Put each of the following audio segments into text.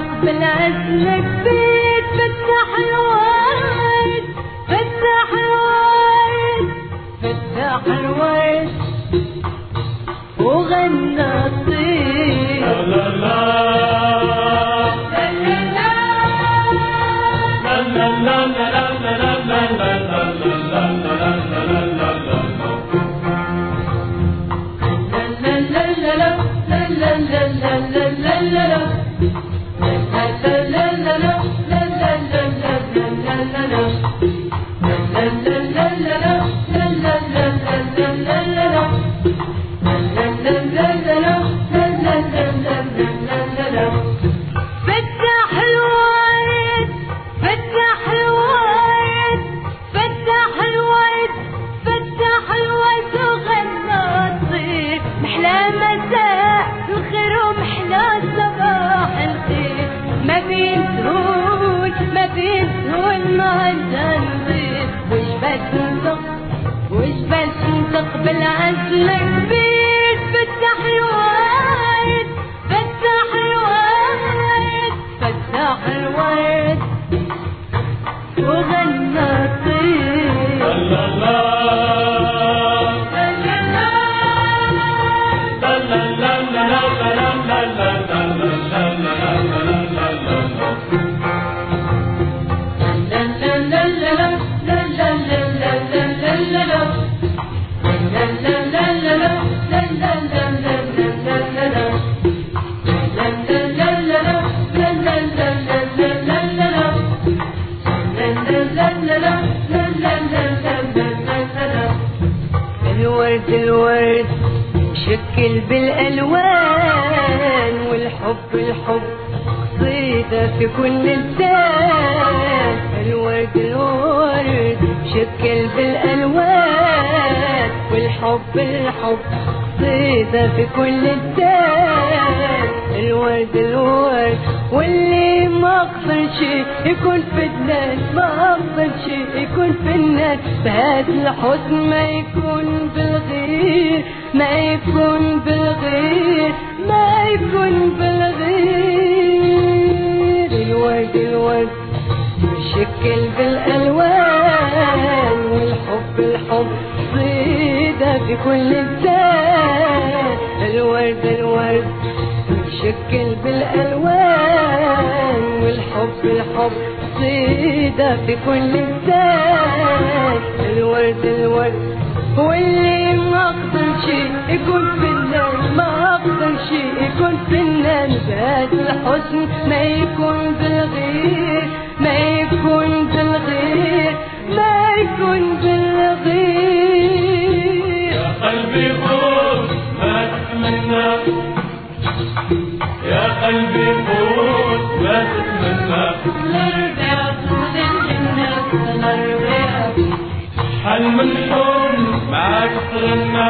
مستقبل عزلك بيت فتح الورد فتح الورد فتح الورد وغنى الطير لا لا لا لا لا لا لا لا لا لا لا at the بالعزم شكل بالألوان والحب الحب قصيدة في كل لسان. الورد الورد شكل بالألوان والحب الحب قصيدة في كل لسان. الورد الورد واللي ما شي يكون في الناس ما شي يكون في الناس. بهذا الحزن ما يكون بالغير. ما يكون بالغير ما يكون بالغير. الورد الورد شكل بالألوان والحب الحب صيدة في كل لسان الورد الورد شكل بالألوان والحب الحب صيدة بهذا الحزن ما يكون بالغير ما يكون بالغير ما يكون بالغير يا قلبي خذ ما تتمنى. يا قلبي خذ ما تتمنى. حل من حزن معاك تغنى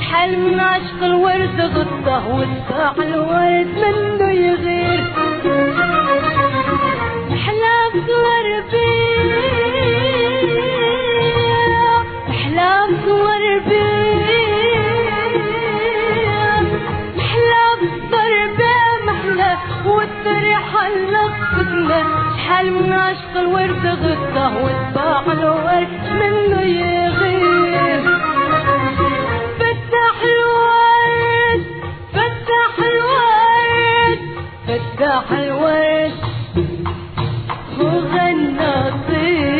شحال من عشق الورد غطاه وسع الورد منه يغير حال من عشق الورد غطى وصباح الورد منه يغيب فتح الورد فتح الورد. فتح الورد وغنى طيب